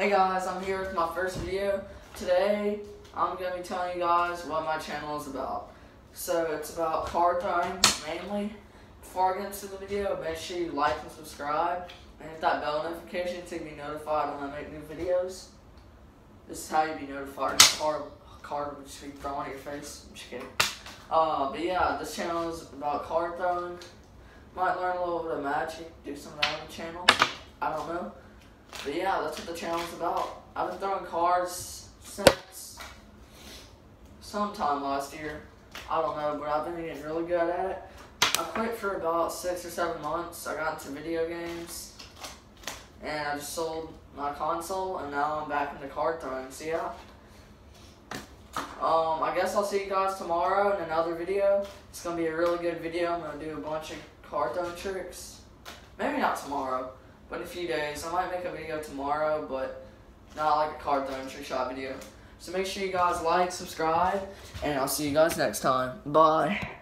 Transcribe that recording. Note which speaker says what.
Speaker 1: Hey guys, I'm here with my first video. Today, I'm going to be telling you guys what my channel is about. So, it's about card throwing, mainly. Before I get into the video, make sure you like and subscribe. And hit that bell notification to be notified when I make new videos. This is how you be notified. Card, card would just be thrown at your face. I'm just kidding. Uh, but yeah, this channel is about card throwing. Might learn a little bit of magic, do some of that on the channel. I don't know. But yeah, that's what the channel is about. I've been throwing cards since sometime last year. I don't know, but I've been getting really good at it. I quit for about six or seven months. I got into video games. And I just sold my console, and now I'm back into card throwing. So yeah. Um, I guess I'll see you guys tomorrow in another video. It's going to be a really good video. I'm going to do a bunch of card throwing tricks. Maybe not tomorrow, but in a few days. I might make a video tomorrow, but not like a card throwing trick shot video. So make sure you guys like, subscribe, and I'll see you guys next time. Bye.